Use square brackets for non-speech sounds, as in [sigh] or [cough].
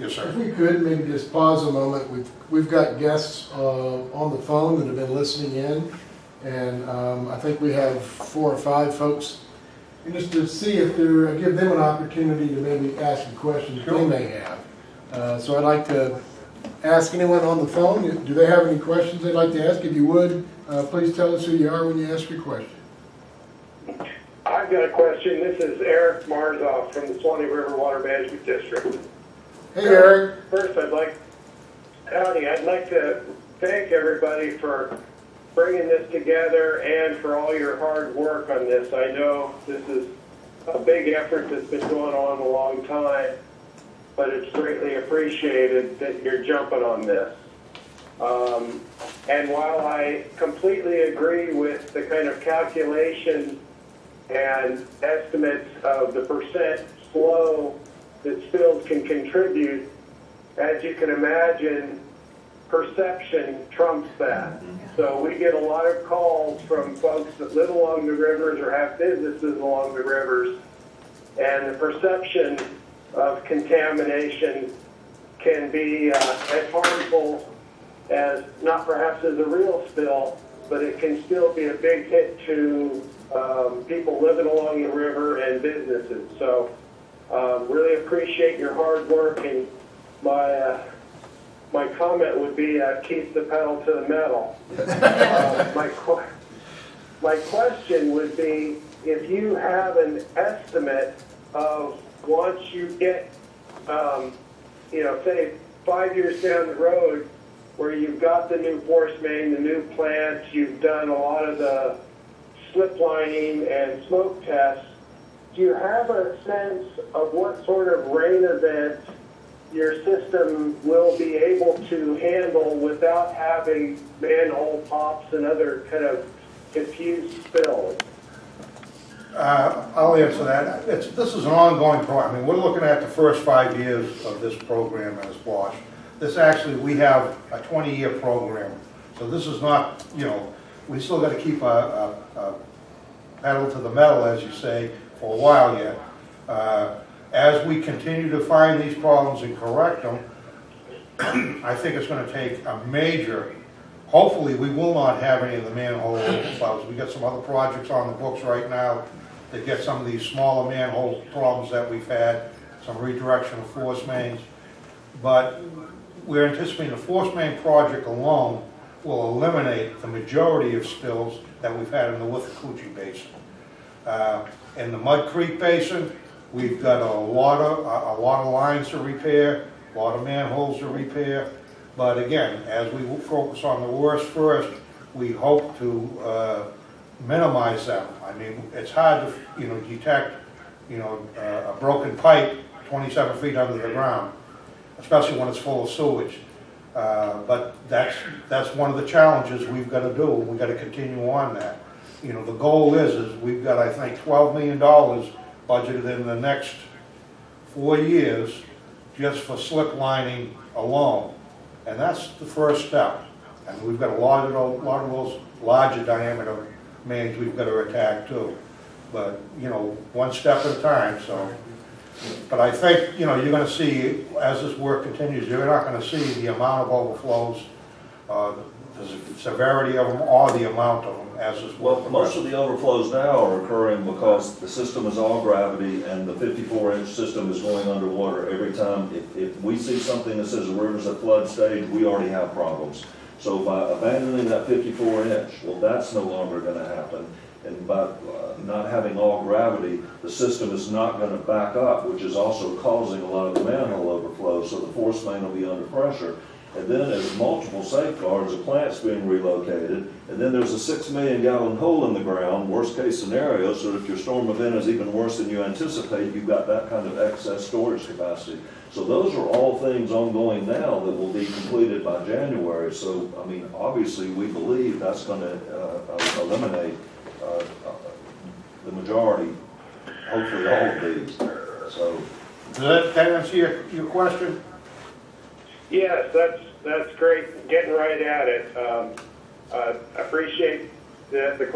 Yes, If sir. we could, maybe just pause a moment. We've, we've got guests uh, on the phone that have been listening in. And um, I think we have four or five folks. And just to see if they're, give them an opportunity to maybe ask a question that they may have. Uh, So I'd like to ask anyone on the phone, do they have any questions they'd like to ask? If you would, uh, please tell us who you are when you ask your question. I've got a question. This is Erich Marzolf from the Suwannee River Water Management District. Hey, Erich. First, I'd like, howdy, I'd like to thank everybody for bringing this together and for all your hard work on this. I know this is a big effort that's been going on a long time, but it's greatly appreciated that you're jumping on this. Um, and while I completely agree with the kind of calculation and estimates of the percent flow that spills can contribute, as you can imagine, perception trumps that. So we get a lot of calls from folks that live along the rivers or have businesses along the rivers, and the perception of contamination can be uh, as harmful as, not perhaps as a real spill, but it can still be a big hit to um, people living along the river and businesses. So um, really appreciate your hard work, and my uh, my comment would be uh, keep the pedal to the metal. [laughs] uh, my qu- my question would be if you have an estimate of once you get, um, you know, say five years down the road, where you've got the new force main, the new plants, you've done a lot of the slip lining and smoke tests. Do you have a sense of what sort of rain event your system will be able to handle without having manhole pops and other kind of confused spills? Uh, I'll answer that. It's, this is an ongoing program. I mean, we're looking at the first five years of this program as WASH. This actually, we have a 20-year program. So this is not, you know, we still got to keep a, a, a pedal to the metal, as you say, for a while yet. Uh, As we continue to find these problems and correct them, I think it's going to take a major, hopefully, we will not have any of the manhole overflows. We got some other projects on the books right now that get some of these smaller manhole problems that we've had, some redirection of force mains. But we're anticipating the force main project alone will eliminate the majority of spills that we've had in the Withlacoochee Basin. Uh, In the Mud Creek Basin, we've got a lot of, a lot of lines to repair, a lot of manholes to repair. But again, as we focus on the worst first, we hope to uh, minimize them. I mean, it's hard to, you know, detect, you know, uh, a broken pipe 27 feet under the ground, especially when it's full of sewage. Uh, But that's, that's one of the challenges we've got to do, we've got to continue on that. You know, the goal is, is we've got, I think, $12 million budgeted in the next four years just for slip lining alone. And that's the first step. And we've got a lot of those, lot of those larger diameter mains we've got to attack too. But, you know, one step at a time, so. But I think, you know, you're gonna see, as this work continues, you're not gonna see the amount of overflows, uh, severity of them, or the amount of them as work Well, most of the overflows now are occurring because the system is all gravity and the fifty-four inch system is going underwater every time. If, if we see something that says the river's at flood stage, we already have problems. So by abandoning that fifty-four inch, well, that's no longer gonna happen. And by uh, not having all gravity, the system is not gonna back up, which is also causing a lot of the manhole overflow, so the force main will be under pressure. And then there's multiple safeguards, a plant's being relocated, and then there's a six million gallon hole in the ground, worst case scenario, so if your storm event is even worse than you anticipate, you've got that kind of excess storage capacity. So those are all things ongoing now that will be completed by January, so, I mean, obviously, we believe that's gonna, uh, eliminate, uh, uh, the majority, hopefully all of these, so. Does that answer your, your question? Yes, that's that's great. Getting right at it. Um, uh, I appreciate the, the